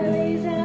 valleys